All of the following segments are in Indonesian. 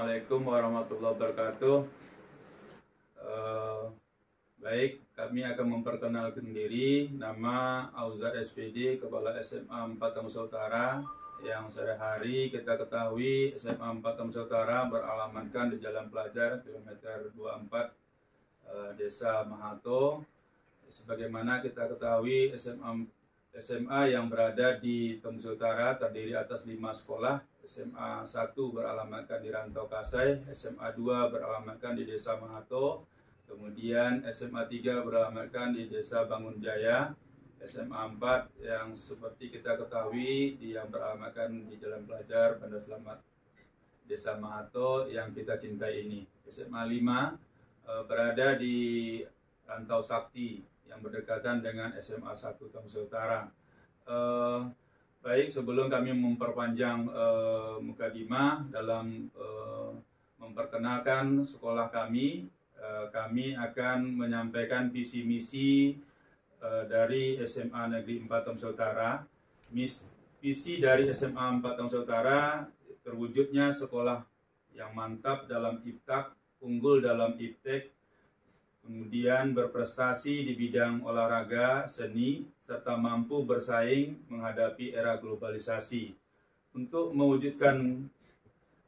Assalamualaikum warahmatullahi wabarakatuh. Eh, baik, kami akan memperkenalkan diri. Nama Auzar SPD, Kepala SMA 4 Tamsa Utara. Yang sehari-hari kita ketahui SMA 4 Tamsa Utara beralamatkan di Jalan Pelajar, kilometer 24, eh, Desa Mahato. Sebagaimana kita ketahui SMA SMA yang berada di Temsu Utara terdiri atas lima sekolah. SMA 1 beralamatkan di Rantau Kasai, SMA 2 beralamatkan di Desa Mahato, kemudian SMA 3 beralamatkan di Desa Bangun Jaya, SMA 4 yang seperti kita ketahui yang beralamatkan di Jalan Pelajar Bandar Selamat Desa Mahato yang kita cintai ini. SMA 5 eh, berada di Rantau Sakti yang berdekatan dengan SMA 1 Tamsa Utara. Uh, baik, sebelum kami memperpanjang uh, mukadimah dalam uh, memperkenalkan sekolah kami, uh, kami akan menyampaikan visi misi uh, dari SMA Negeri 4 Tamsa Utara. Mis, visi dari SMA 4 Tamsa Utara terwujudnya sekolah yang mantap dalam iptak, unggul dalam iptek, kemudian berprestasi di bidang olahraga, seni, serta mampu bersaing menghadapi era globalisasi. Untuk mewujudkan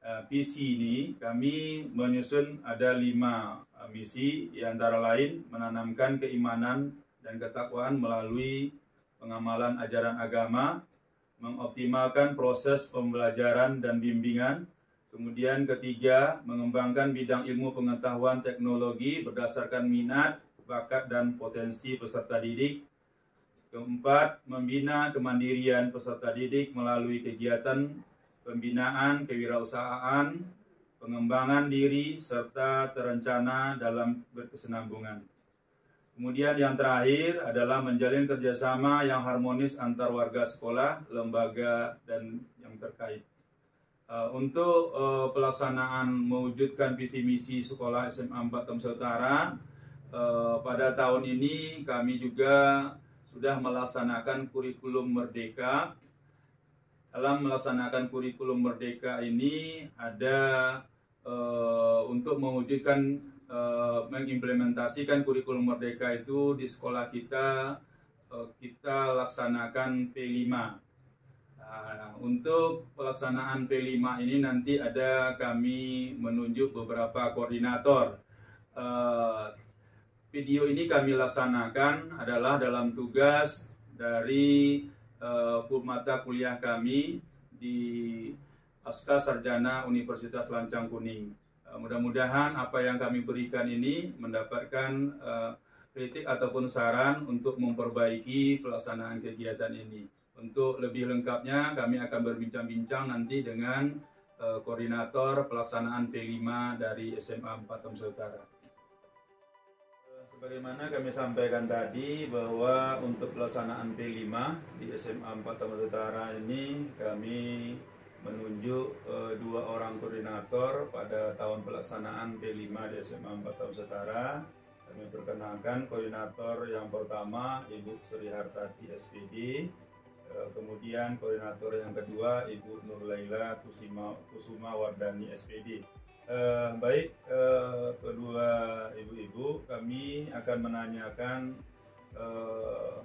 uh, visi ini, kami menyusun ada lima uh, misi, yang antara lain menanamkan keimanan dan ketakwaan melalui pengamalan ajaran agama, mengoptimalkan proses pembelajaran dan bimbingan, Kemudian ketiga, mengembangkan bidang ilmu pengetahuan teknologi berdasarkan minat, bakat, dan potensi peserta didik. Keempat, membina kemandirian peserta didik melalui kegiatan pembinaan kewirausahaan, pengembangan diri, serta terencana dalam berkesinambungan. Kemudian yang terakhir adalah menjalin kerjasama yang harmonis antar warga sekolah, lembaga, dan yang terkait. Uh, untuk uh, pelaksanaan mewujudkan visi misi sekolah SMA 4 Tamsa Utara uh, pada tahun ini kami juga sudah melaksanakan kurikulum merdeka. Dalam melaksanakan kurikulum merdeka ini ada uh, untuk mewujudkan uh, mengimplementasikan kurikulum merdeka itu di sekolah kita uh, kita laksanakan P5 Nah, untuk pelaksanaan P5 ini nanti ada kami menunjuk beberapa koordinator. Uh, video ini kami laksanakan adalah dalam tugas dari uh, mata kuliah kami di Pasca Sarjana Universitas Lancang Kuning. Uh, Mudah-mudahan apa yang kami berikan ini mendapatkan uh, kritik ataupun saran untuk memperbaiki pelaksanaan kegiatan ini. Untuk lebih lengkapnya kami akan berbincang-bincang nanti dengan uh, koordinator pelaksanaan P5 dari SMA 4 Tamsa Utara. Sebagaimana kami sampaikan tadi bahwa untuk pelaksanaan P5 di SMA 4 Tamsa Utara ini kami menunjuk uh, dua orang koordinator pada tahun pelaksanaan P5 di SMA 4 Tamsa Utara. Kami perkenalkan koordinator yang pertama Ibu Sri Hartati SPD, Eh, kemudian koordinator yang kedua Ibu Nur Laila Kusuma, Kusuma Wardani SPD. Eh, baik eh, kedua ibu-ibu kami akan menanyakan eh,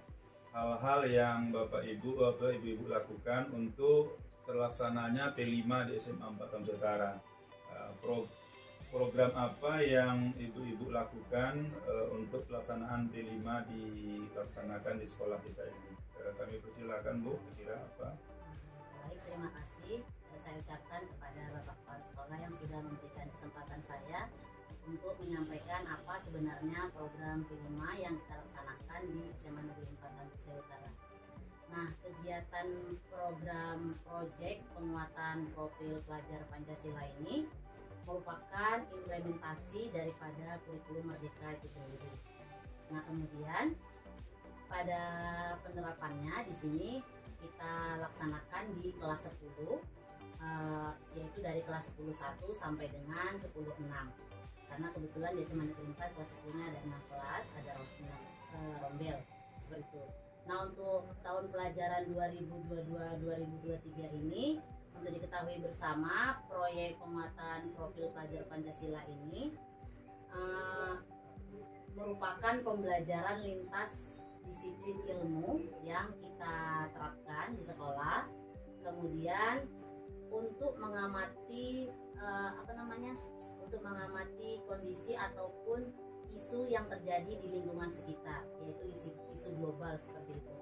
hal-hal yang Bapak Ibu Bapak Ibu-ibu lakukan untuk terlaksananya P5 di SMA 4 Tamsa Utara. Eh, pro, program apa yang ibu-ibu lakukan uh, untuk pelaksanaan P5 dilaksanakan di sekolah kita ini? Kami persilakan Bu, kira apa? Baik, terima kasih. Saya ucapkan kepada Bapak Kepala Sekolah yang sudah memberikan kesempatan saya untuk menyampaikan apa sebenarnya program P5 yang kita laksanakan di SMA Negeri 4 Tampise Utara. Nah, kegiatan program proyek penguatan profil pelajar Pancasila ini merupakan implementasi daripada kurikulum Merdeka itu sendiri. Nah, kemudian pada penerapannya di sini kita laksanakan di kelas 10 uh, yaitu dari kelas 10 1 sampai dengan 10 6. Karena kebetulan di SMA Negeri 4 kelas 10-nya ada 6 kelas, ada uh, rombel seperti itu. Nah, untuk tahun pelajaran 2022-2023 ini untuk diketahui bersama proyek penguatan profil pelajar Pancasila ini uh, merupakan pembelajaran lintas disiplin ilmu yang kita terapkan di sekolah kemudian untuk mengamati uh, apa namanya untuk mengamati kondisi ataupun isu yang terjadi di lingkungan sekitar yaitu isu, isu global seperti itu.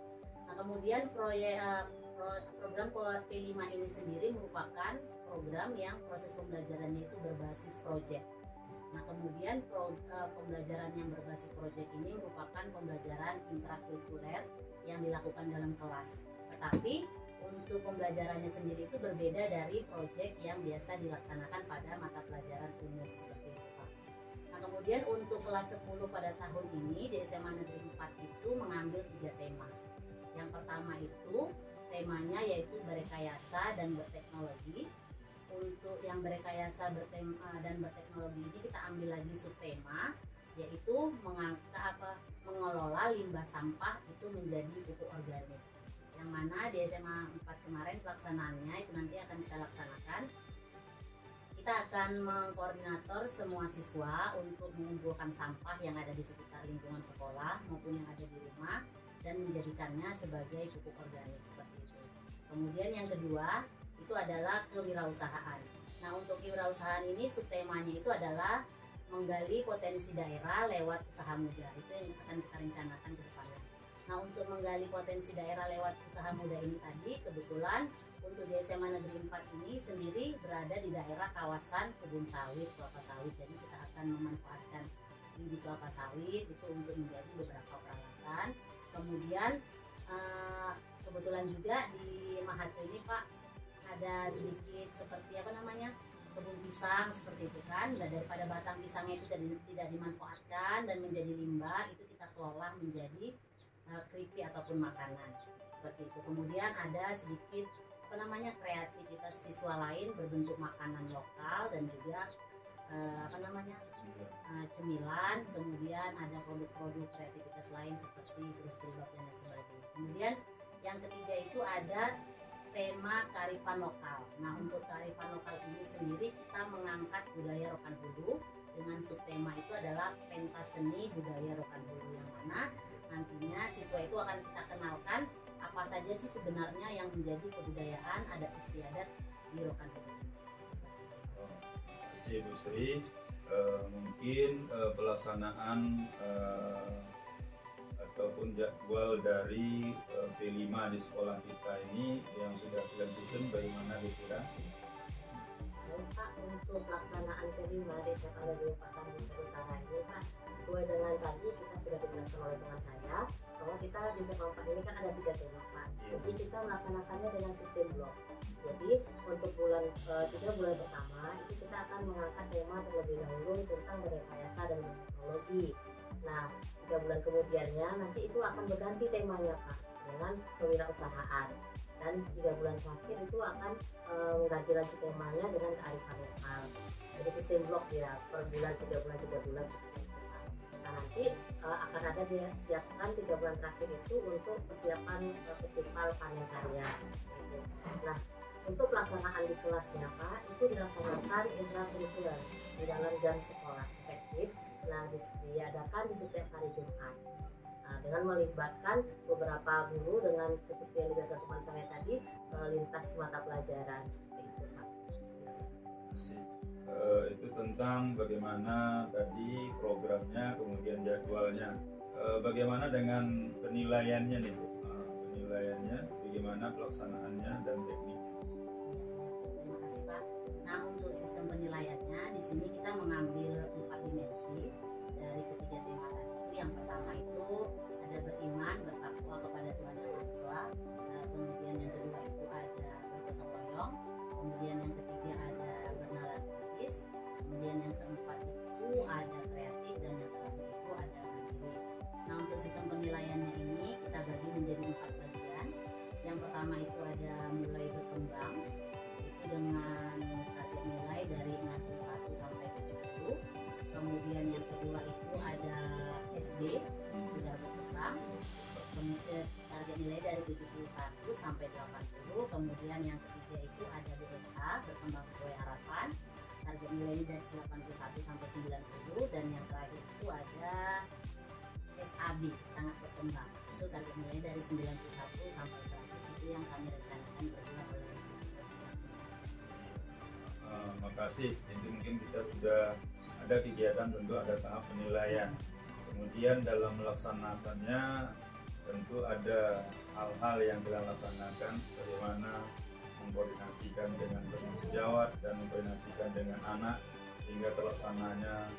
Nah kemudian proyek uh, program P5 ini sendiri merupakan program yang proses pembelajarannya itu berbasis proyek. Nah kemudian pro, uh, pembelajaran yang berbasis proyek ini merupakan pembelajaran intrakurikuler yang dilakukan dalam kelas. Tetapi untuk pembelajarannya sendiri itu berbeda dari proyek yang biasa dilaksanakan pada mata pelajaran umum seperti itu. Nah kemudian untuk kelas 10 pada tahun ini di SMA Negeri 4 itu mengambil tiga tema. Yang pertama itu temanya yaitu berekayasa dan berteknologi. Untuk yang berekayasa bertema dan berteknologi ini kita ambil lagi subtema yaitu mengangkat apa mengelola limbah sampah itu menjadi pupuk organik yang mana di SMA 4 kemarin pelaksanaannya itu nanti akan kita laksanakan kita akan mengkoordinator semua siswa untuk mengumpulkan sampah yang ada di sekitar lingkungan sekolah maupun yang ada di rumah dan menjadikannya sebagai pupuk organik seperti itu. Kemudian yang kedua itu adalah kewirausahaan. Nah untuk kewirausahaan ini subtemanya itu adalah menggali potensi daerah lewat usaha muda. Itu yang akan kita rencanakan ke depannya. Nah untuk menggali potensi daerah lewat usaha muda ini tadi kebetulan untuk di SMA Negeri 4 ini sendiri berada di daerah kawasan kebun sawit kelapa sawit jadi kita akan memanfaatkan bibit kelapa sawit itu untuk menjadi beberapa peralatan kemudian eh, kebetulan juga di Mahato ini Pak ada sedikit seperti apa namanya kebun pisang seperti itu kan dan daripada batang pisangnya itu tidak, tidak dimanfaatkan dan menjadi limbah itu kita kelola menjadi uh, keripik ataupun makanan seperti itu. Kemudian ada sedikit apa namanya kreativitas siswa lain berbentuk makanan lokal dan juga uh, apa namanya uh, cemilan. Kemudian ada produk-produk kreativitas lain seperti cilok dan lain sebagainya. Kemudian yang ketiga itu ada tema karifan lokal. Nah untuk karifan lokal ini sendiri kita mengangkat budaya rokan hulu dengan subtema itu adalah pentas seni budaya rokan hulu yang mana nantinya siswa itu akan kita kenalkan apa saja sih sebenarnya yang menjadi kebudayaan adat istiadat di Rokan Hulu. Si Bu Sri, uh, mungkin uh, pelaksanaan uh, ataupun jadwal dari uh, P5 di sekolah kita ini yang sudah kita susun bagaimana Bu Sri? Pak untuk pelaksanaan kelima 4 Tanjung Utara ini Pak sesuai dengan tadi kita sudah dijelaskan oleh teman saya bahwa kita di 4 ini kan ada tiga tema Pak. Jadi kita melaksanakannya dengan sistem blok. Jadi untuk bulan e, tiga bulan pertama itu kita akan mengangkat tema terlebih dahulu tentang berekayasa dan teknologi nah tiga bulan kemudiannya nanti itu akan berganti temanya Pak dengan kewirausahaan. Dan tiga bulan terakhir itu akan e, mengganti lagi temanya dengan kearifan lokal. Jadi sistem blok ya per bulan tiga bulan tiga bulan. Nah nanti e, akan ada disiapkan tiga bulan terakhir itu untuk persiapan e, festival panen karya nah untuk pelaksanaan di kelasnya Pak itu dilaksanakan intrakurikuler di dalam jam sekolah efektif nah diadakan di setiap hari Jumat. Nah, dengan melibatkan beberapa guru dengan seperti yang dijelaskan teman saya tadi eh, lintas mata pelajaran seperti itu. Uh, itu tentang bagaimana tadi programnya kemudian jadwalnya. Uh, bagaimana dengan penilaiannya nih uh, penilaiannya bagaimana pelaksanaannya dan teknik nah untuk sistem penilaiannya di sini kita mengambil empat dimensi dari ketiga tema tadi. Yang pertama itu ada beriman bertakwa kepada Tuhan sampai 80 kemudian yang ketiga itu ada DSA berkembang sesuai harapan. Target nilainya dari 81 sampai 90 dan yang terakhir itu ada SAB sangat berkembang. Itu target nilai dari 91 sampai 100 itu yang kami rencanakan berdua oleh Uh, makasih. Jadi mungkin kita sudah ada kegiatan tentu ada tahap penilaian. Kemudian dalam melaksanakannya tentu ada hal-hal yang kita laksanakan bagaimana mengkoordinasikan dengan teman sejawat dan mengkoordinasikan dengan anak sehingga terlaksananya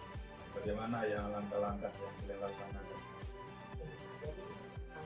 bagaimana yang langkah-langkah yang kita laksanakan. Jadi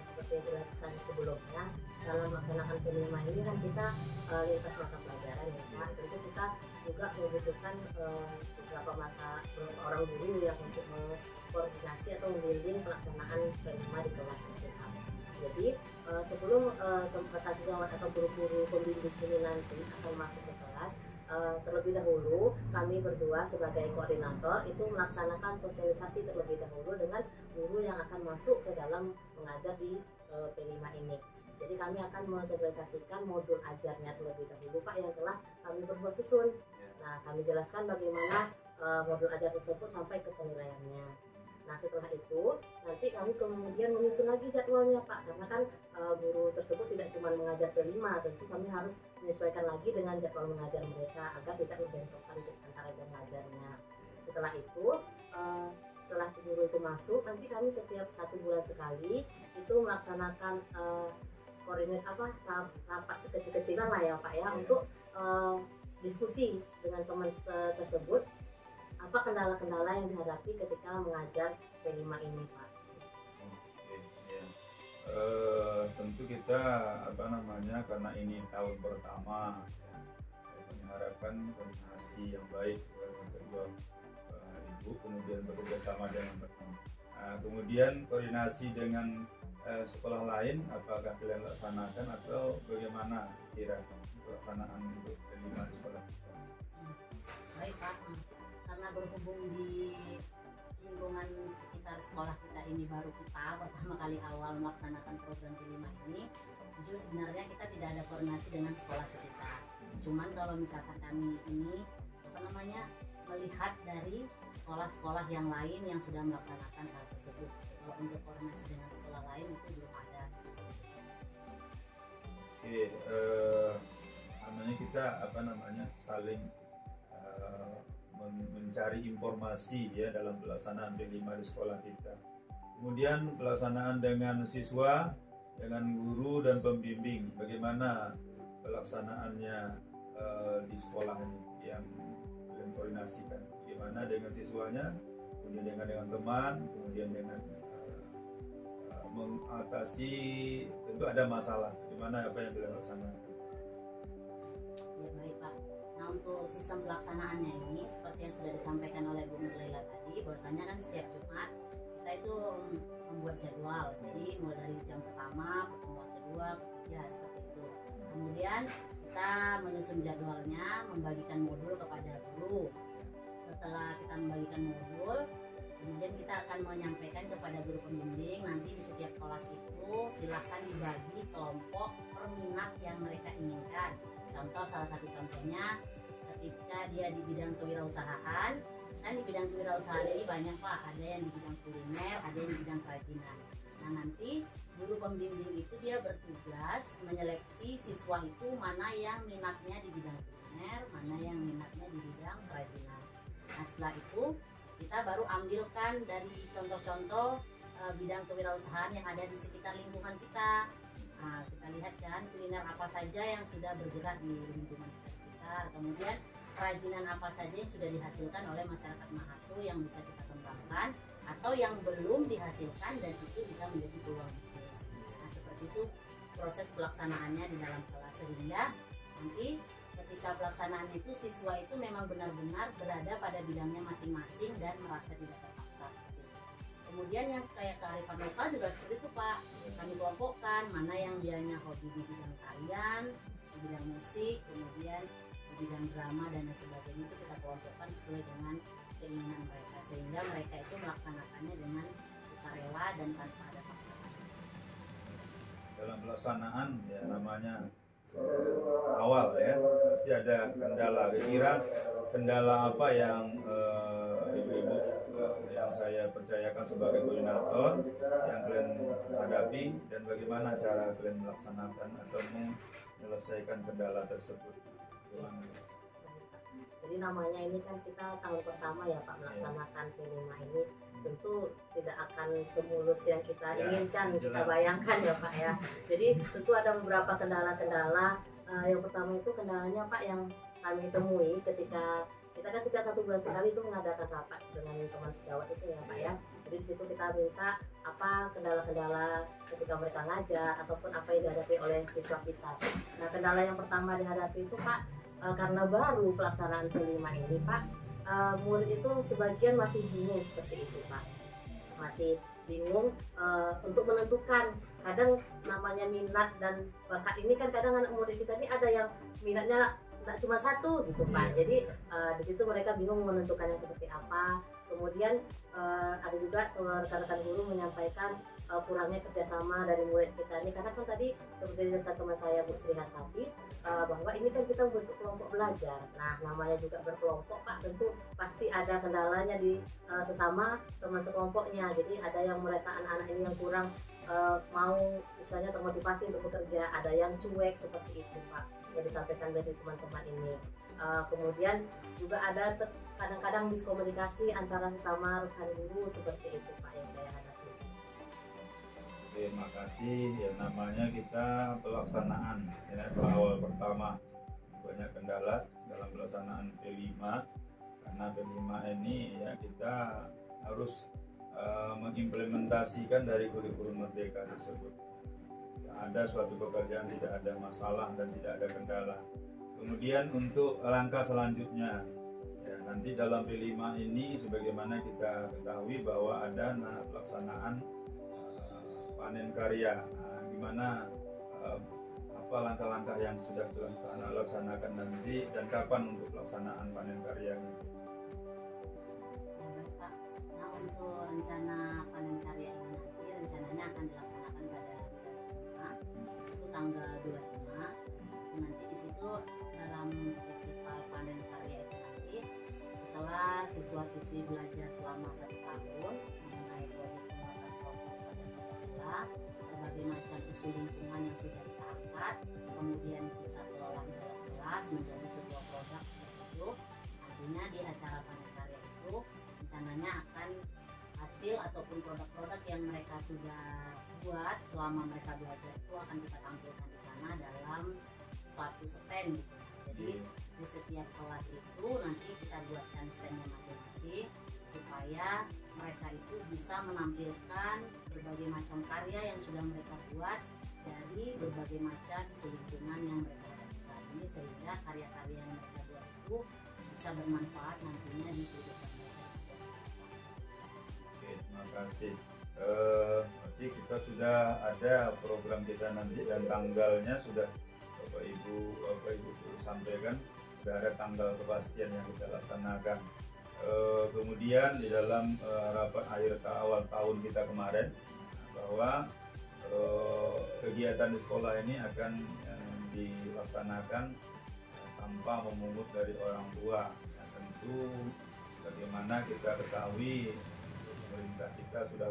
seperti yang dijelaskan sebelumnya dalam melaksanakan kelima ini kan kita uh, lintas mata pelajaran ya Pak. Tentu kita juga membutuhkan uh, beberapa mata beberapa orang guru yang untuk mengkoordinasi atau membimbing pelaksanaan kelima di kelas Pak. Jadi uh, sebelum uh, tempat sejawat atau guru-guru pembimbing ini nanti akan masuk ke kelas uh, terlebih dahulu kami berdua sebagai koordinator itu melaksanakan sosialisasi terlebih dahulu dengan guru yang akan masuk ke dalam mengajar di uh, P5 ini. Jadi kami akan mensosialisasikan modul ajarnya terlebih dahulu Pak yang telah kami berdua susun. Nah, kami jelaskan bagaimana uh, modul ajar tersebut sampai ke penilaiannya. Nah, setelah itu nanti kami kemudian menyusun lagi jadwalnya Pak karena kan uh, guru tersebut tidak cuma mengajar P5, tentu kami harus menyesuaikan lagi dengan jadwal mengajar mereka agar tidak berbentrokan antara jam mengajarnya. Setelah itu uh, setelah guru itu masuk nanti kami setiap satu bulan sekali itu melaksanakan uh, koordinat apa rap- rapat sekecil-kecilan lah ya Pak ya Iya. untuk uh, diskusi dengan teman te- tersebut apa kendala-kendala yang dihadapi ketika mengajar P5 ini Pak. Oke, ya. Eh, tentu kita apa namanya karena ini tahun pertama ya, kami harapkan koordinasi yang baik ya, kedua eh, ibu kemudian bekerja sama dengan teman. Nah, kemudian koordinasi dengan eh, sekolah lain apakah kalian laksanakan atau bagaimana kira pelaksanaan untuk kelima di sekolah kita? baik Pak berhubung di lingkungan sekitar sekolah kita ini baru kita pertama kali awal melaksanakan program P5 ini jujur sebenarnya kita tidak ada koordinasi dengan sekolah sekitar cuman kalau misalkan kami ini apa namanya melihat dari sekolah-sekolah yang lain yang sudah melaksanakan hal tersebut kalau untuk koordinasi dengan sekolah lain itu belum ada. Oke, eh, namanya kita apa namanya saling eh, mencari informasi ya dalam pelaksanaan P5 di sekolah kita. Kemudian pelaksanaan dengan siswa, dengan guru dan pembimbing, bagaimana pelaksanaannya eh, di sekolah ini yang kalian koordinasikan? Bagaimana dengan siswanya, kemudian dengan dengan teman, kemudian dengan eh, eh, mengatasi tentu ada masalah di mana apa yang kalian laksanakan. Ya baik untuk sistem pelaksanaannya ini seperti yang sudah disampaikan oleh Bu Nur Laila tadi, bahwasanya kan setiap Jumat kita itu membuat jadwal. Jadi mulai dari jam pertama, pertemuan kedua, ketiga seperti itu. Kemudian kita menyusun jadwalnya, membagikan modul kepada guru. Setelah kita membagikan modul, kemudian kita akan menyampaikan kepada guru pembimbing nanti di setiap kelas itu silahkan dibagi kelompok per minat yang mereka inginkan contoh salah satu contohnya ketika dia di bidang kewirausahaan kan di bidang kewirausahaan ini banyak pak. Ada yang di bidang kuliner ada yang di bidang kerajinan. Nah nanti guru pembimbing itu dia bertugas menyeleksi siswa itu mana yang minatnya di bidang kuliner mana yang minatnya di bidang kerajinan. Nah setelah itu kita baru ambilkan dari contoh-contoh eh, bidang kewirausahaan yang ada di sekitar lingkungan kita. Nah, kita lihat kan kuliner apa saja yang sudah bergerak di lingkungan sekitar. Kemudian kerajinan apa saja yang sudah dihasilkan oleh masyarakat Mahatu yang bisa kita kembangkan atau yang belum dihasilkan dan itu bisa menjadi peluang bisnis. Nah, seperti itu proses pelaksanaannya di dalam kelas sehingga nanti ketika pelaksanaan itu siswa itu memang benar-benar berada pada bidangnya masing-masing dan merasa tidak terpaksa. Kemudian yang kayak kearifan lokal juga seperti itu Pak kami kelompokkan mana yang dianya hobi di bidang tarian, bidang musik, kemudian di bidang drama dan sebagainya itu kita kelompokkan sesuai dengan keinginan mereka sehingga mereka itu melaksanakannya dengan sukarela dan tanpa ada paksaan. dalam pelaksanaan ya namanya eh, awal ya pasti ada kendala kira kendala apa yang eh, ibu-ibu eh, yang saya percayakan sebagai koordinator yang kalian hadapi dan bagaimana cara kalian melaksanakan atau menyelesaikan kendala tersebut Gimana? Jadi namanya ini kan kita tahun pertama ya Pak melaksanakan P5 ini tentu tidak akan semulus yang kita Ya, inginkan, kita jelas. bayangkan ya Pak ya. Jadi tentu ada beberapa kendala-kendala. Eh, yang pertama itu kendalanya Pak yang kami temui ketika kita kan setiap satu bulan sekali itu mengadakan rapat dengan teman sejawat itu ya Pak ya. Jadi di situ kita minta apa kendala-kendala ketika mereka ngajar ataupun apa yang dihadapi oleh siswa kita. Nah kendala yang pertama dihadapi itu Pak Eh, karena baru pelaksanaan P5 ini Pak eh, murid itu sebagian masih bingung seperti itu Pak. Masih bingung eh, untuk menentukan. Kadang namanya minat dan bakat ini kan kadang anak murid kita ini ada yang minatnya tidak cuma satu gitu Pak. Jadi eh, di situ mereka bingung menentukannya seperti apa. Kemudian eh, ada juga rekan-rekan guru menyampaikan eh, kurangnya kerjasama dari murid kita ini. Karena dijelaskan teman saya Bu Sri Hartati uh, bahwa ini kan kita bentuk kelompok belajar. Nah, namanya juga berkelompok, Pak, tentu pasti ada kendalanya di uh, sesama teman sekelompoknya. Jadi ada yang mereka anak-anak ini yang kurang uh, mau misalnya termotivasi untuk bekerja, ada yang cuek seperti itu, Pak, yang disampaikan dari teman-teman ini. Uh, kemudian juga ada kadang-kadang miskomunikasi antara sesama rekan guru seperti itu, Pak, yang saya hadapi. Terima kasih. Ya namanya kita pelaksanaan ya awal pertama banyak kendala dalam pelaksanaan P5 karena P5 ini ya kita harus eh, mengimplementasikan dari kurikulum merdeka tersebut. Tidak ada suatu pekerjaan tidak ada masalah dan tidak ada kendala. Kemudian untuk langkah selanjutnya ya, nanti dalam P5 ini sebagaimana kita ketahui bahwa ada pelaksanaan panen karya. Nah, gimana eh, apa langkah-langkah yang sudah dilaksana laksanakan nanti dan kapan untuk pelaksanaan panen karyanya Ya, baik, Pak. Nah untuk rencana panen karya ini nanti rencananya akan dilaksanakan pada bulan 5 itu tanggal 25 nanti di situ dalam festival panen karya itu nanti setelah siswa-siswi belajar selama satu tahun Berbagai macam isu lingkungan yang sudah kita angkat kemudian kita kelola dalam kelas menjadi sebuah produk seperti itu. Nantinya di acara panen karya itu rencananya akan hasil ataupun produk-produk yang mereka sudah buat selama mereka belajar itu akan kita tampilkan di sana dalam suatu stand gitu. Jadi di setiap kelas itu nanti kita buatkan standnya masing-masing supaya mereka itu bisa menampilkan berbagai macam karya yang sudah mereka buat dari berbagai macam lingkungan yang mereka hadapi saat ini sehingga karya-karya yang mereka buat itu bisa bermanfaat nantinya di kehidupan mereka. Oke, terima kasih. Eh, berarti kita sudah ada program kita nanti dan tanggalnya sudah Bapak Ibu Bapak Ibu sampaikan sudah ada tanggal kepastian yang kita laksanakan. Eh, kemudian di dalam eh, rapat akhir ta- awal tahun kita kemarin bahwa eh, kegiatan di sekolah ini akan dilaksanakan tanpa memungut dari orang tua. Ya, tentu bagaimana kita ketahui pemerintah kita sudah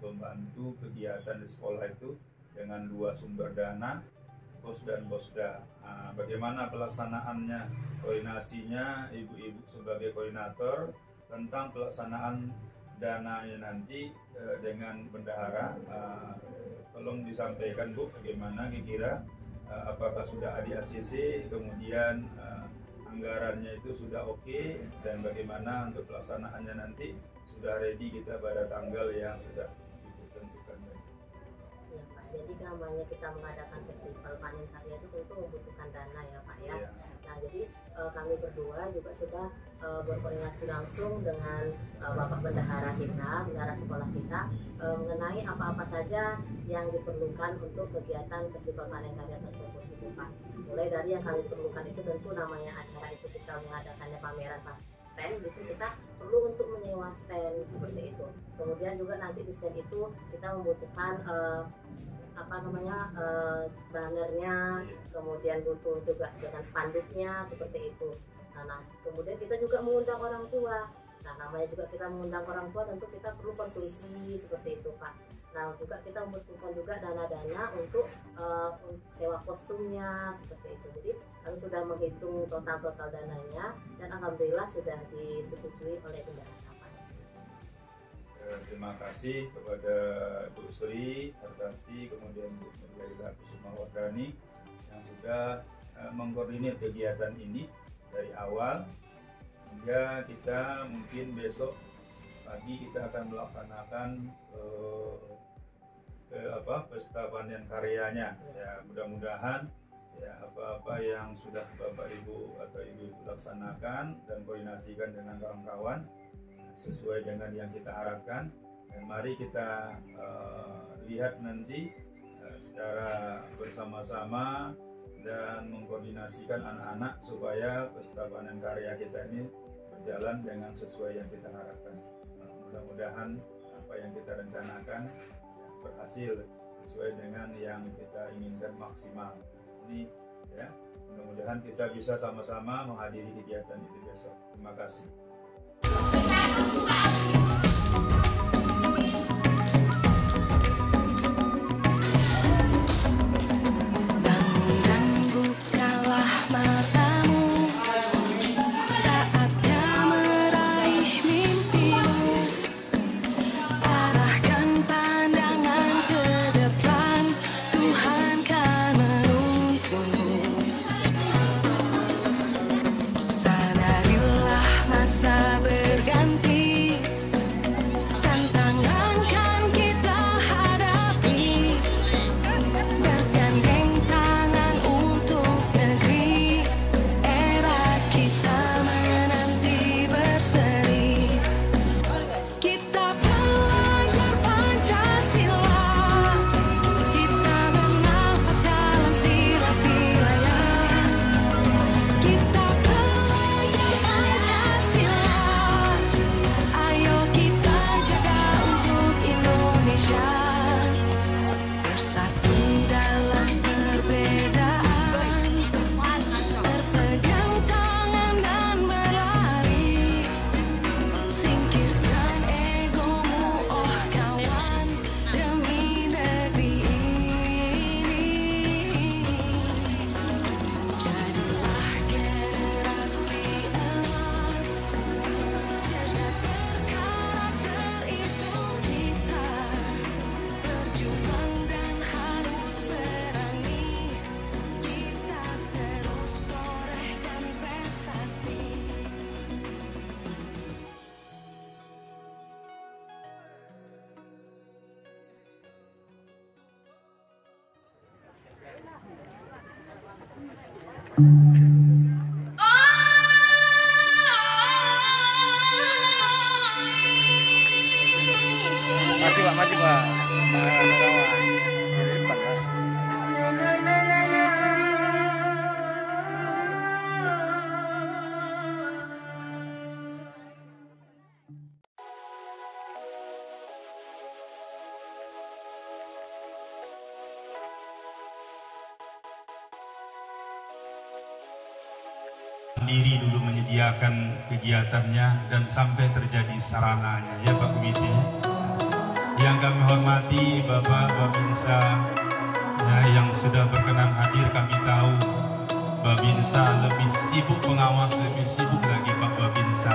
membantu kegiatan di sekolah itu dengan dua sumber dana pos dan bosda. Nah, bagaimana pelaksanaannya, koordinasinya, ibu-ibu sebagai koordinator tentang pelaksanaan dananya nanti eh, dengan bendahara. Ah, tolong disampaikan Bu, bagaimana kira-kira eh, apakah sudah ada ACC, kemudian eh, anggarannya itu sudah oke dan bagaimana untuk pelaksanaannya nanti sudah ready kita pada tanggal yang sudah jadi namanya kita mengadakan festival panen karya itu tentu membutuhkan dana ya Pak ya. Iya. Nah jadi eh, kami berdua juga sudah eh, berkoordinasi langsung dengan eh, Bapak Bendahara kita, bendahara sekolah kita eh, mengenai apa-apa saja yang diperlukan untuk kegiatan festival panen karya tersebut gitu Pak. Mulai dari yang kami perlukan itu tentu namanya acara itu kita mengadakannya pameran Pak stand gitu kita perlu untuk menyewa stand seperti itu. Kemudian juga nanti di stand itu kita membutuhkan eh, apa namanya eh, bannernya kemudian butuh juga dengan spanduknya seperti itu. Nah, nah kemudian kita juga mengundang orang tua. Nah namanya juga kita mengundang orang tua tentu kita perlu konsumsi seperti itu pak nah juga kita membutuhkan juga dana-dana untuk untuk sewa kostumnya seperti itu jadi kami sudah menghitung total-total dananya dan alhamdulillah sudah disetujui oleh. Eh, Terima kasih kepada Bu Sri Hartanti, kemudian Bu Nurlaila Kusumawardani yang sudah eh, mengkoordinir kegiatan ini dari awal hingga kita mungkin besok pagi kita akan melaksanakan eh, eh, apa pesta panen karyanya ya mudah-mudahan ya apa-apa yang sudah Bapak Ibu atau Ibu laksanakan dan koordinasikan dengan kawan-kawan sesuai dengan yang kita harapkan dan mari kita eh, lihat nanti eh, secara bersama-sama dan mengkoordinasikan anak-anak supaya pesta panen karya kita ini berjalan dengan sesuai yang kita harapkan. Mudah-mudahan apa yang kita rencanakan berhasil sesuai dengan yang kita inginkan maksimal. Ini ya, mudah-mudahan kita bisa sama-sama menghadiri kegiatan itu besok. Terima kasih. Menyediakan kegiatannya dan sampai terjadi sarananya ya Pak Komite. Yang kami hormati Bapak Babinsa ya, yang sudah berkenan hadir kami tahu Babinsa lebih sibuk pengawas lebih sibuk lagi Pak Babinsa.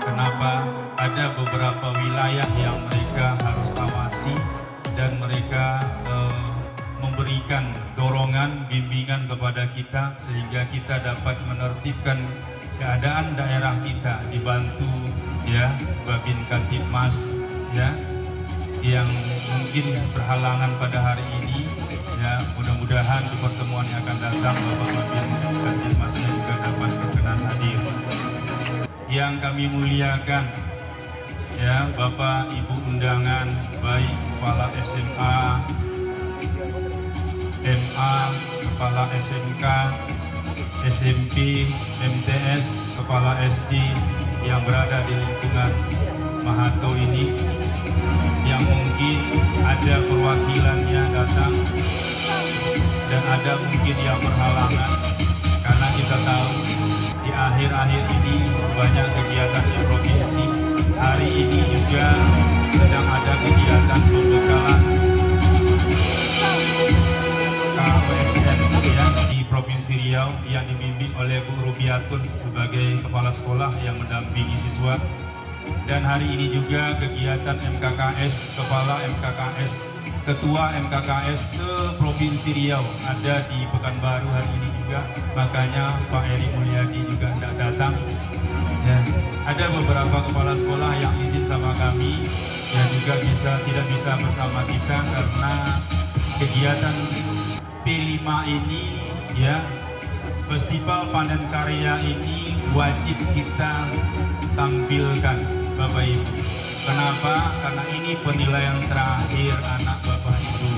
Kenapa? Ada beberapa wilayah yang mereka harus awasi dan mereka eh, memberikan dorongan, bimbingan kepada kita sehingga kita dapat menertibkan keadaan daerah kita dibantu ya Babin Kantipmas ya yang mungkin berhalangan pada hari ini ya mudah-mudahan di pertemuan yang akan datang Bapak Babin Kantipmasnya juga dapat berkenan hadir. Yang kami muliakan ya Bapak Ibu undangan baik kepala SMA MA, Kepala SMK, SMP, MTS, Kepala SD, yang berada di lingkungan Mahato ini yang mungkin ada perwakilannya datang dan ada mungkin yang berhalangan. Karena kita tahu di akhir-akhir ini banyak kegiatan di provinsi. Hari ini juga sedang ada kegiatan pembekalan ya, di Provinsi Riau yang dibimbing oleh Bu Rubiatun sebagai kepala sekolah yang mendampingi siswa. Dan hari ini juga kegiatan MKKS kepala MKKS ketua MKKS se-Provinsi Riau ada di Pekanbaru hari ini juga. Makanya Pak Eri Mulyadi juga tidak datang. Ya ada beberapa kepala sekolah yang izin sama kami yang juga bisa tidak bisa bersama kita karena kegiatan P5 ini ya Festival Panen Karya ini wajib kita tampilkan Bapak Ibu. Kenapa? Karena ini penilaian terakhir anak Bapak Ibu.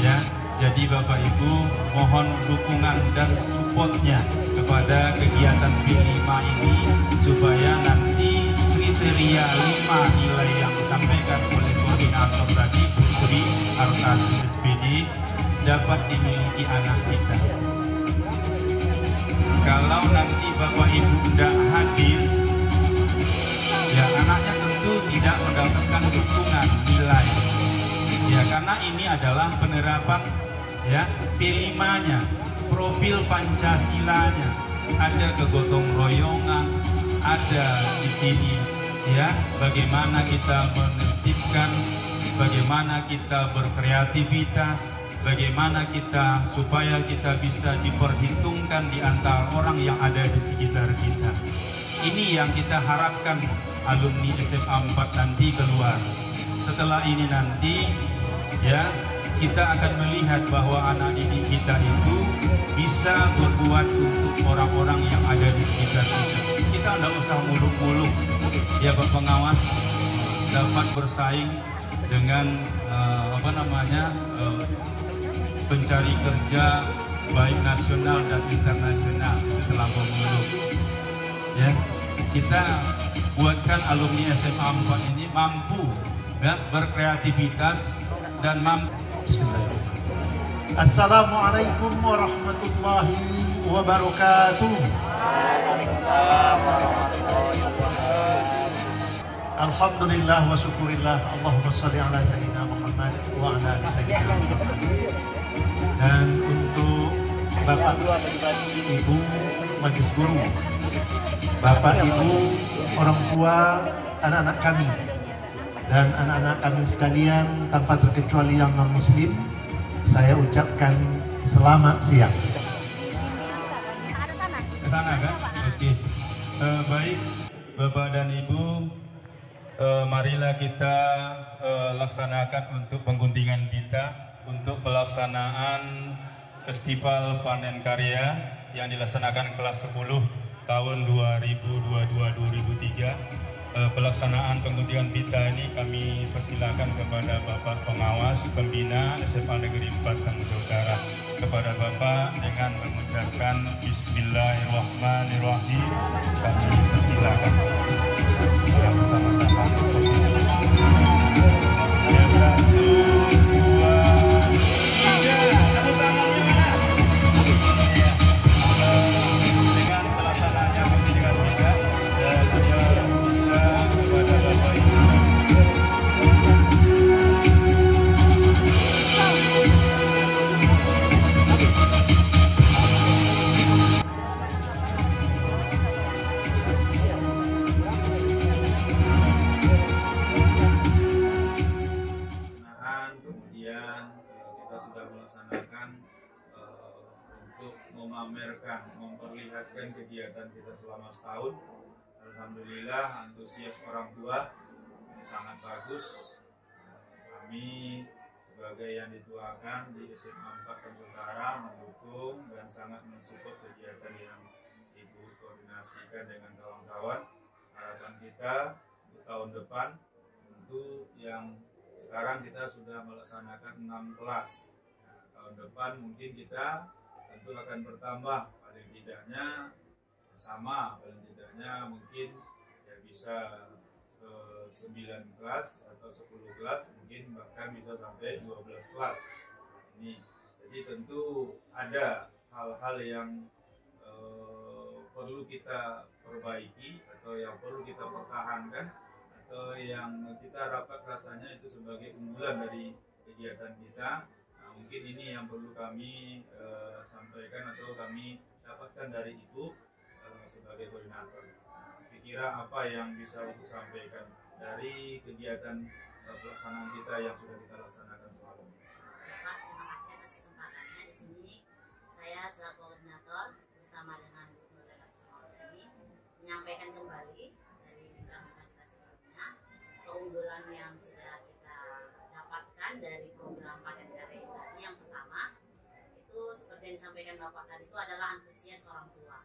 Ya, jadi Bapak Ibu mohon dukungan dan supportnya kepada kegiatan P5 ini supaya nanti kriteria 5 nilai yang disampaikan oleh koordinator tadi Artasi SPD dapat dimiliki anak kita. Kalau nanti Bapak Ibu tidak hadir, ya anaknya tentu tidak mendapatkan dukungan nilai. Ya karena ini adalah penerapan ya P5-nya, profil Pancasilanya, ada kegotong royongan, ada di sini ya bagaimana kita menertibkan, bagaimana kita berkreativitas, bagaimana kita supaya kita bisa diperhitungkan di antara orang yang ada di sekitar kita. Ini yang kita harapkan alumni SMA 4 nanti keluar. Setelah ini nanti ya kita akan melihat bahwa anak didik kita itu bisa berbuat untuk orang-orang yang ada di sekitar kita. Kita tidak usah muluk-muluk ya Pak Pengawas dapat bersaing dengan eh, apa namanya eh, pencari kerja baik nasional dan internasional terlampau muluk. Ya kita buatkan alumni SMA 4 ini mampu ya, berkreativitas dan mampu. Assalamualaikum warahmatullahi wabarakatuh. Alhamdulillah wa syukurillah. Allahumma salli ala Sayyidina Muhammad wa ala ali Sayyidina Muhammad Dan untuk Bapak Ibu Majlis Guru Bapak Ibu orang tua anak-anak kami dan anak-anak kami sekalian tanpa terkecuali yang non muslim saya ucapkan selamat siang ke sana kan? Oke. Eh, baik, Bapak dan Ibu, eh, marilah kita eh, laksanakan untuk pengguntingan kita untuk pelaksanaan Festival Panen Karya yang dilaksanakan kelas 10 tahun 2022-2003. Eh, pelaksanaan pengguntingan pita ini kami persilakan kepada Bapak Pengawas Pembina SMA Negeri 4 Tanjung Utara kepada Bapak dengan mengucapkan Bismillahirrahmanirrahim kami kami sebagai yang dituakan di SMA 4 Tanjung mendukung dan sangat mensupport kegiatan yang Ibu koordinasikan dengan kawan-kawan harapan kita untuk tahun depan tentu yang sekarang kita sudah melaksanakan 6 kelas. Nah, tahun depan mungkin kita tentu akan bertambah paling tidaknya sama paling tidaknya mungkin ya bisa eh, 9 kelas atau 10 kelas mungkin bahkan bisa sampai 12 kelas. Ini. Jadi tentu ada hal-hal yang eh, perlu kita perbaiki atau yang perlu kita pertahankan atau yang kita harapkan rasanya itu sebagai unggulan dari kegiatan kita. Nah, mungkin ini yang perlu kami eh, sampaikan atau kami dapatkan dari ibu eh, sebagai koordinator. Kira apa yang bisa ibu sampaikan dari kegiatan eh, pelaksanaan kita yang sudah kita laksanakan semalam? Pak, terima kasih atas kesempatannya di sini. Saya selaku koordinator bersama dengan Gubernur Sumatera ini menyampaikan kembali dari bincang-bincang kita sebelumnya keunggulan yang sudah kita dapatkan dari program panen karya tadi. Yang pertama itu seperti yang disampaikan Bapak tadi itu adalah antusias orang tua.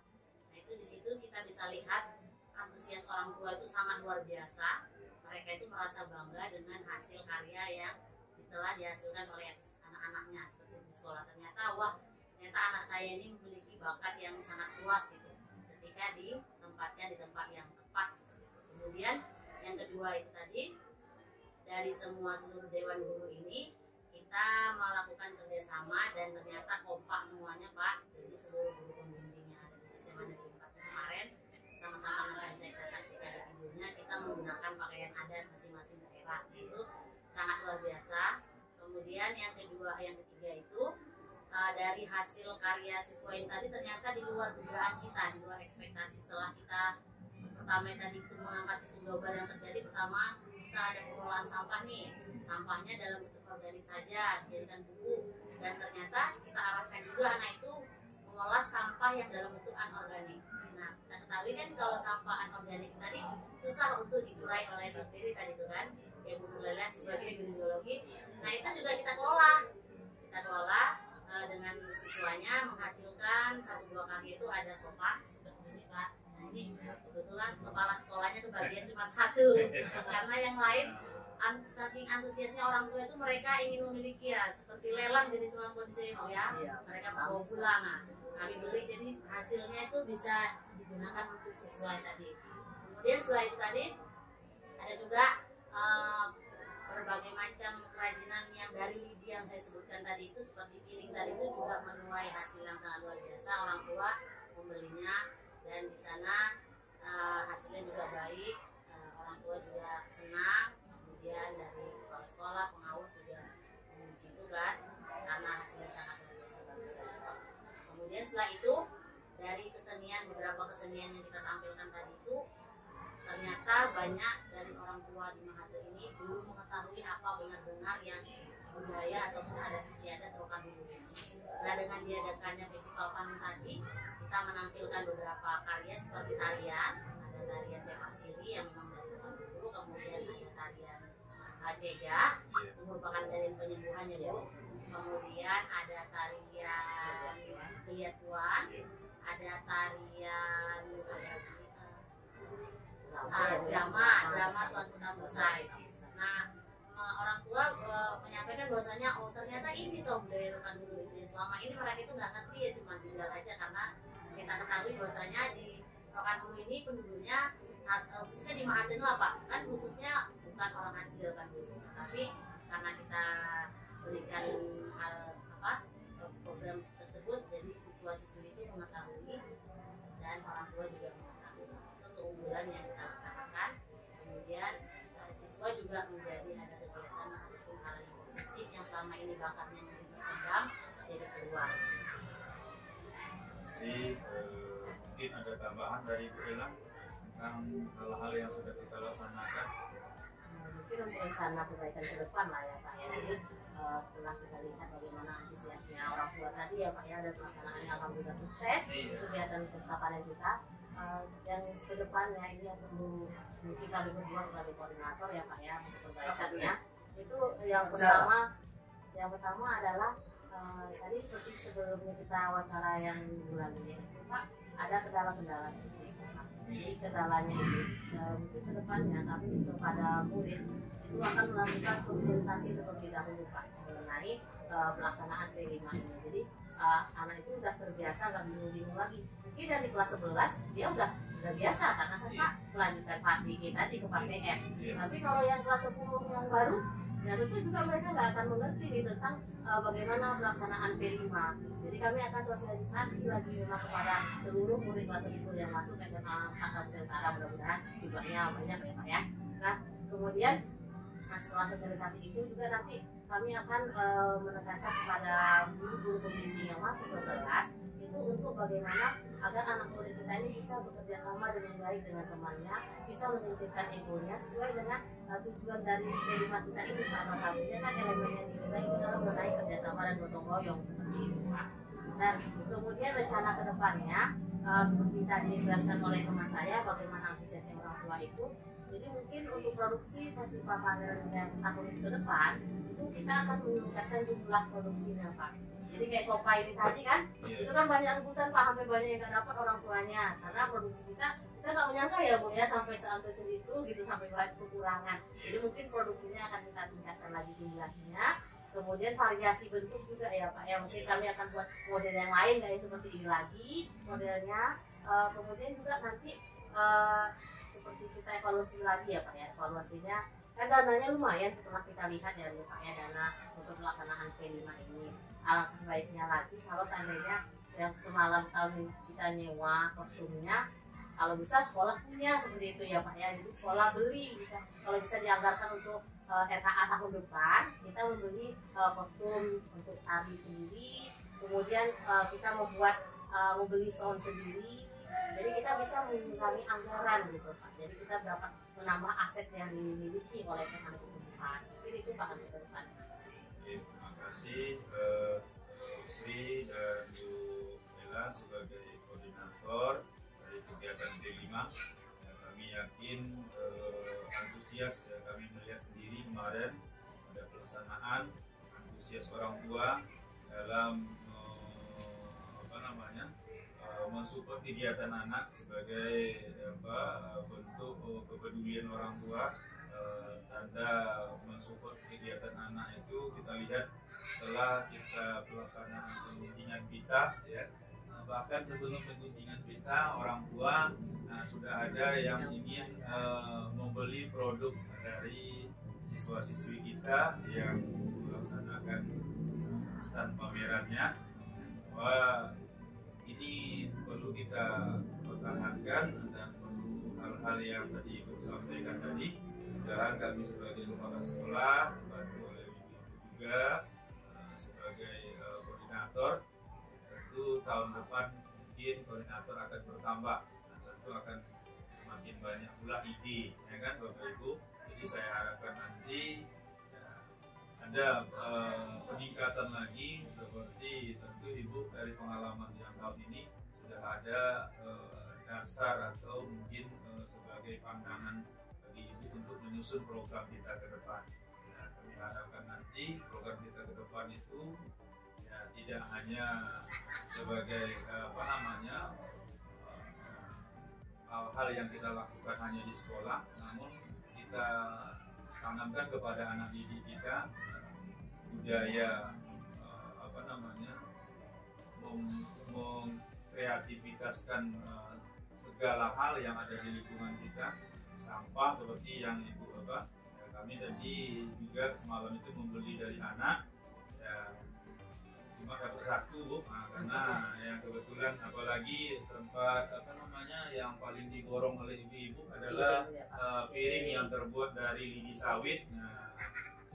Nah itu di situ kita bisa lihat antusias orang tua itu sangat luar biasa. Mereka itu merasa bangga dengan hasil karya yang telah dihasilkan oleh anak-anaknya seperti di sekolah. Ternyata wah ternyata anak saya ini memiliki bakat yang sangat luas gitu ketika ditempatnya di tempat yang tepat seperti itu. Kemudian yang kedua itu tadi dari semua seluruh dewan guru ini kita melakukan kerjasama dan ternyata kompak semuanya pak jadi seluruh guru pembimbing yang ada di SMA Negeri 4 kemarin sama-sama nanti bisa kita saksikan di videonya kita menggunakan pakaian adat masing-masing daerah itu sangat luar biasa kemudian yang kedua yang ketiga itu uh, dari hasil karya siswa ini tadi ternyata di luar dugaan kita di luar ekspektasi setelah kita pertama yang tadi itu mengangkat isu global yang terjadi pertama kita ada pengelolaan sampah nih. Sampahnya dalam bentuk organik saja dijadikan buku. Dan ternyata kita arahkan juga anak itu mengolah sampah yang dalam bentuk anorganik. Nah kita ketahui kan kalau sampah anorganik tadi susah untuk dikurai oleh bakteri tadi itu kan yang Bu Lelet sebagai gridologi nah itu juga kita kelola. Kita kelola eh, dengan siswanya menghasilkan satu dua kali itu ada sofa seperti ini Pak. Nah ini kebetulan kepala sekolahnya kebagian cuma satu. Karena yang lain an- saking antusiasnya orang tua itu mereka ingin memiliki ya seperti lelang jadi semua kondisi ya. Iya. mereka mau bawa pulang. Nah, kami beli jadi hasilnya itu bisa digunakan untuk siswa tadi. Kemudian setelah itu tadi ada juga eh, berbagai macam kerajinan yang dari lidi yang saya sebutkan tadi itu seperti piring tadi itu juga menuai hasil yang sangat luar biasa. Orang tua membelinya dan di sana eh, hasilnya juga baik. Eh, orang tua juga senang. Kemudian dari kepala sekolah pengawas juga memuji itu kan karena hasilnya sangat luar biasa bagus tadi kemudian setelah itu dari kesenian beberapa kesenian yang kita tampilkan tadi itu ternyata banyak Mahathir ini belum mengetahui apa benar-benar yang budaya ataupun adat istiadat rokan. Nah dengan diadakannya festival panen tadi, kita menampilkan beberapa karya seperti tarian, ada tarian tema siri yang memang dari rokan dulu, kemudian ada tarian uh, cega, Iya. itu merupakan tarian penyembuhan ya bu. Kemudian ada tarian keliatuan, Iya. ada tarian uh, Nah, drama drama Tuan Putah Musai. Nah me- orang tua eh, menyampaikan bahwasanya oh ternyata ini toh budaya dulu itu selama ini mereka itu nggak ngerti ya cuma tinggal aja karena kita ketahui bahwasanya di rokan dulu ini penduduknya eh, khususnya di Mahathir lah pak. Kan khususnya bukan orang asli rokan dulu tapi karena kita berikan hal apa eh, program tersebut jadi siswa-siswi itu mengetahui dan orang tua juga mengetahui itu keunggulan yang kita eh, siswa juga menjadi ada kegiatan ataupun hal yang positif yang selama ini bakatnya mungkin terpendam jadi keluar Si eh, mungkin ada tambahan dari Bu Ella tentang hal-hal yang sudah kita laksanakan. mungkin untuk rencana kebaikan ke depan lah ya Pak ya. Jadi eh, setelah kita lihat bagaimana antusiasnya orang tua tadi ya Pak ya dan pelaksanaannya alhamdulillah sukses Iya. kegiatan persapanan kita Eh, yang ke depannya ini yang perlu kita berdua sebagai koordinator ya Pak ya untuk perbaikannya itu yang pertama yang pertama adalah eh, tadi seperti sebelumnya kita wawancara yang bulan ini Pak ada kendala-kendala seperti itu Pak. Jadi kendalanya ini eh, mungkin ke depannya tapi kepada murid itu akan melakukan sosialisasi terlebih dahulu Pak mengenai eh, pelaksanaan P5 ini. Jadi eh, anak itu sudah terbiasa nggak bingung-bingung lagi. Mungkin dari kelas 11 dia udah udah biasa karena kan. Pak melanjutkan fase kita di ke fase F. Iya. Tapi kalau yang kelas 10 yang baru, ya tentu juga mereka nggak akan mengerti nih tentang uh, bagaimana pelaksanaan P5. Jadi kami akan sosialisasi lagi memang kepada seluruh murid kelas 10 yang masuk SMA Angkatan Utara mudah-mudahan jumlahnya banyak ya Pak ya. Nah kemudian nah, setelah sosialisasi itu juga nanti kami akan uh, menekankan kepada guru-guru pembimbing yang masuk ke kelas itu untuk bagaimana agar anak murid kita ini bisa bekerja sama dengan baik dengan temannya, bisa menyingkirkan egonya sesuai dengan uh, tujuan dari kelima kita ini. Salah satunya kan elemen yang kita itu adalah mengenai kerjasama dan gotong royong seperti itu. Dan kemudian rencana ke depannya uh, seperti tadi dijelaskan oleh teman saya bagaimana antusiasnya orang tua itu jadi mungkin untuk produksi festival pameran yang tahun ke depan itu kita akan meningkatkan jumlah produksinya Pak. Jadi kayak sofa ini tadi kan Iya. itu kan banyak rebutan pak. Hampir banyak yang nggak dapat orang tuanya. Karena produksi kita kita nggak menyangka ya bu ya sampai seantusias itu gitu sampai banyak kekurangan. Jadi mungkin produksinya akan kita tingkatkan lagi jumlahnya. Kemudian variasi bentuk juga ya pak ya. Mungkin kami akan buat model yang lain kayak seperti ini lagi modelnya. Eh, kemudian juga nanti eh, seperti kita evaluasi lagi ya pak ya. Evaluasinya kan dananya lumayan setelah kita lihat ya pak ya dana untuk pelaksanaan P5 ini. Alangkah baiknya lagi kalau seandainya yang semalam tahun kita nyewa kostumnya kalau bisa sekolah punya seperti itu ya pak ya. Jadi sekolah beli bisa. Kalau bisa dianggarkan untuk eh, RKA tahun depan kita membeli eh, kostum untuk tari sendiri. Kemudian eh, kita membuat eh, membeli sound sendiri jadi kita bisa mengurangi anggaran gitu pak. Jadi kita dapat menambah aset yang dimiliki oleh Negeri Depan jadi itu pak ke depan. Terima kasih eh, Sri dan Bu Ella sebagai koordinator dari kegiatan P5. Ya, kami yakin eh, antusias ya, kami melihat sendiri kemarin pada pelaksanaan antusias orang tua dalam eh, apa namanya eh, mensupport kegiatan anak sebagai apa bentuk eh, kepedulian orang tua eh, tanda mensupport kegiatan anak itu kita lihat setelah kita pelaksanaan pembimbingan kita ya. Nah, bahkan sebelum pembimbingan kita orang tua nah, sudah ada yang ingin eh, membeli produk dari siswa-siswi kita yang melaksanakan stand pamerannya. Bahwa ini perlu kita pertahankan dan perlu hal-hal yang tadi Ibu sampaikan tadi. Mudah kami sebagai kepala sekolah dibantu oleh ibu juga eh, sebagai eh, koordinator tentu tahun depan mungkin koordinator akan bertambah. Nah, tentu akan semakin banyak pula ide ya kan bapak ibu? Jadi saya harapkan nanti ada eh, peningkatan lagi seperti tentu ibu dari pengalaman yang tahun ini sudah ada eh, dasar atau mungkin eh, sebagai pandangan bagi ibu untuk menyusun program kita ke depan. Ya, kami harapkan nanti program kita ke depan itu ya tidak hanya sebagai eh, apa namanya hal-hal yang kita lakukan hanya di sekolah, namun kita tanamkan kepada anak didik kita budaya eh, apa namanya mem- mengkreativitaskan eh, segala hal yang ada di lingkungan kita sampah seperti yang ibu apa ya, kami tadi juga semalam itu membeli dari anak ya cuma dapat satu nah, karena yang kebetulan apalagi tempat apa namanya yang paling digorong oleh ibu-ibu adalah Iya, eh, piring yang terbuat dari lidi sawit. Nah,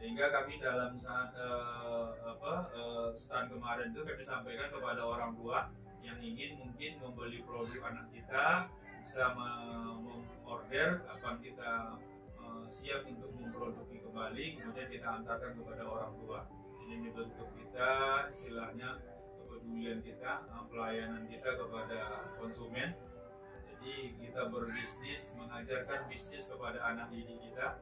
sehingga kami dalam saat eh, apa eh, stand kemarin itu kami sampaikan kepada orang tua yang ingin mungkin membeli produk anak kita bisa me- memorder kapan kita eh, siap untuk memproduksi kembali kemudian kita antarkan kepada orang tua. Ini bentuk kita istilahnya kepedulian kita pelayanan kita kepada konsumen. Jadi kita berbisnis mengajarkan bisnis kepada anak didik kita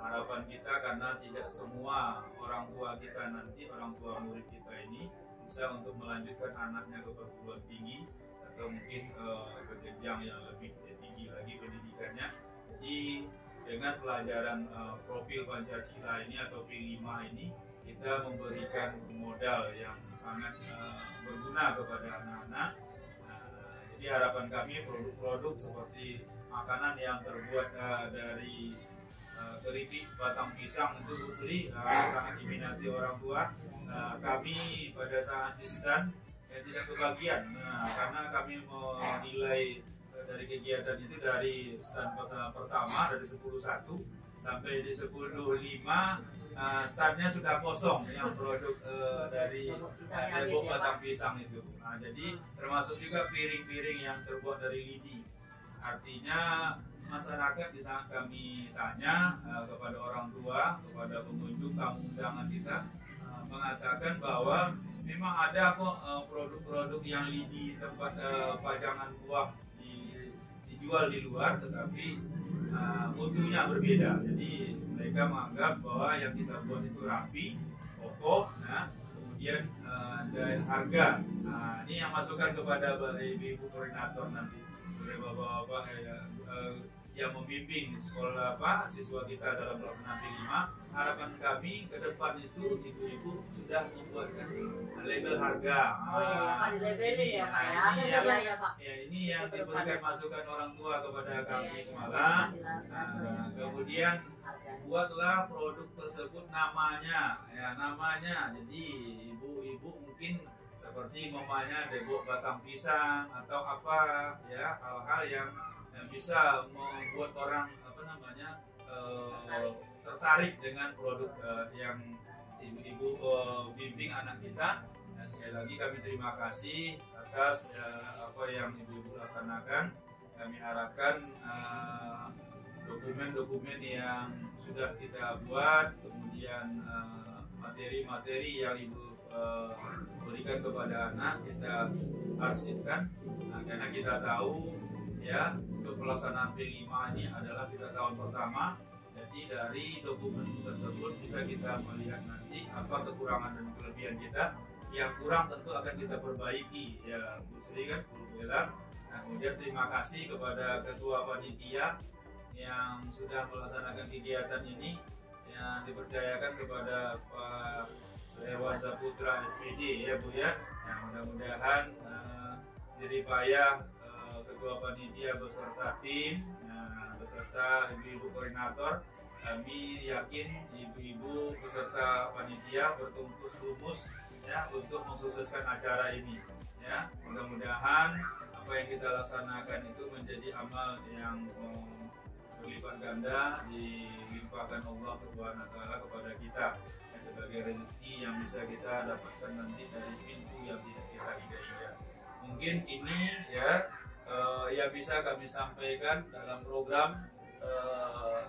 harapan kita karena tidak semua orang tua kita nanti orang tua murid kita ini bisa untuk melanjutkan anaknya ke perguruan tinggi atau mungkin eh, ke jenjang yang lebih tinggi lagi pendidikannya. Jadi dengan pelajaran eh, profil Pancasila ini atau P5 ini kita memberikan modal yang sangat eh, berguna kepada anak-anak. Nah, Jadi harapan kami produk-produk seperti makanan yang terbuat eh, dari keripik batang pisang itu Bu Sri eh, sangat diminati orang tua. Eh, kami pada saat di eh, tidak kebagian Nah, karena kami menilai eh, dari kegiatan itu dari stand perta- pertama dari 10.1 sampai di 10.5 eh, standnya sudah kosong yang produk eh, dari bom ya, batang pisang itu. Nah, jadi termasuk juga piring-piring yang terbuat dari lidi. Artinya masyarakat di saat kami tanya eh, kepada orang tua, kepada pengunjung tamu undangan kita eh, mengatakan bahwa memang ada kok eh, produk-produk yang lidi tempat eh, pajangan buah di- dijual di luar, tetapi mutunya berbeda. Jadi mereka menganggap bahwa yang kita buat itu rapi, kokoh, nah, kemudian eh, dari harga. Nah, ini yang masukkan kepada ibu-ibu koordinator nanti, bapak-bapak yang membimbing sekolah apa siswa kita dalam pelaksanaan P5 harapan kami ke depan itu ibu-ibu sudah membuatkan label harga Oh iya, ya, Pak, di labelin ini, ya, Pak ya. nah, ini yang, Pak. ya, ini yang Itu ke diberikan masukan orang tua kepada Iya, kami iya, semalam iya, Nah, tahu ya. kemudian Harga. buatlah produk tersebut namanya ya namanya jadi ibu-ibu mungkin seperti mamanya debok batang pisang atau apa ya hal-hal yang, yang bisa membuat orang apa namanya eh, Tertarik. tertarik dengan produk eh, yang ibu-ibu eh, bimbing anak kita. Ya, sekali lagi kami terima kasih atas eh, apa yang ibu-ibu laksanakan. Kami harapkan eh, dokumen-dokumen yang sudah kita buat, kemudian materi-materi yang ibu berikan kepada anak kita arsipkan, nah, karena kita tahu ya untuk pelaksanaan P5 ini adalah kita tahun pertama. Jadi dari dokumen tersebut bisa kita melihat nanti apa kekurangan dan kelebihan kita. Yang kurang tentu akan kita perbaiki ya Bu Sri kan, Bu Bella. Nah, kemudian terima kasih kepada Ketua Panitia yang sudah melaksanakan kegiatan ini yang dipercayakan kepada Pak Hewan Saputra SPD ya Bu ya. Yang mudah-mudahan eh, dari payah eh, Ketua Panitia beserta tim ya, beserta ibu-ibu koordinator kami yakin ibu-ibu beserta panitia bertungkus lumus ya untuk mensukseskan acara ini ya mudah-mudahan apa yang kita laksanakan itu menjadi amal yang berlipat ganda dilimpahkan Allah Subhanahu taala kepada kita yang sebagai rezeki yang bisa kita dapatkan nanti dari pintu yang tidak kita ingat-ingat. Mungkin ini ya eh, yang bisa kami sampaikan dalam program eh,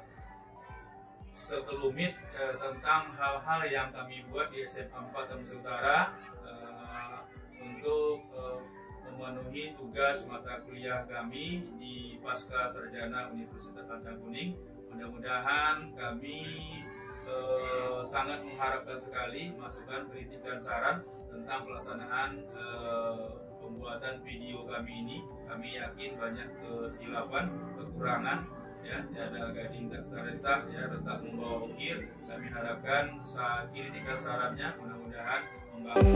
sekelumit eh, tentang hal-hal yang kami buat di SMA 4 Tamus Utara eh, untuk eh, memenuhi tugas mata kuliah kami di Pasca Sarjana Universitas Lancang Kuning. Mudah-mudahan kami eh, sangat mengharapkan sekali masukan, kritik dan saran tentang pelaksanaan eh, pembuatan video kami ini. Kami yakin banyak kesilapan, kekurangan, ya ada gading terentah ya tetap membawa ukir kami harapkan saat kritikan sarannya mudah-mudahan membangun